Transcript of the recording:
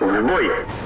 W boju.